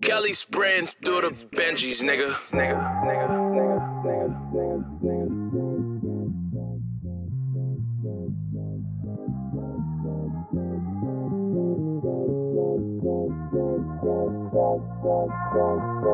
Kelly spraying through the Benjis, nigga. Nigga, nigga, nigga, nigga, nigga, nigga. Kelly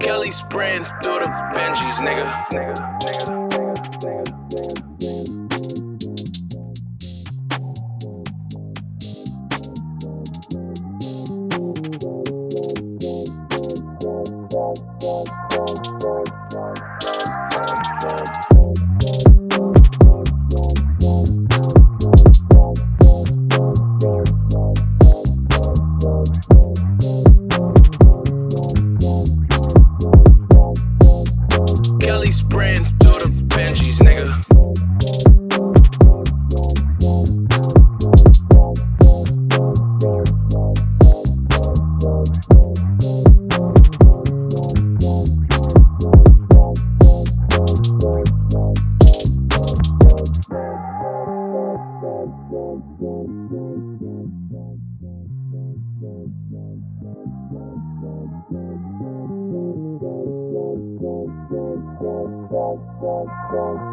Kelly spraying through the Benjis, nigga. Nigga, nigga, nigga,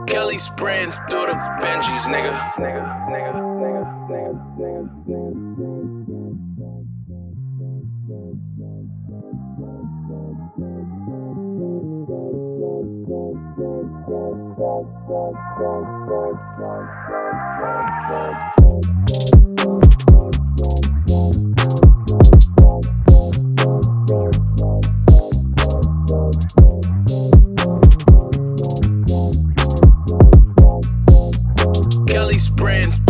Kelly spraying through the Benjis, nigga. Nigga, nigga, nigga, nigga, nigga, nigga. Gully sprint.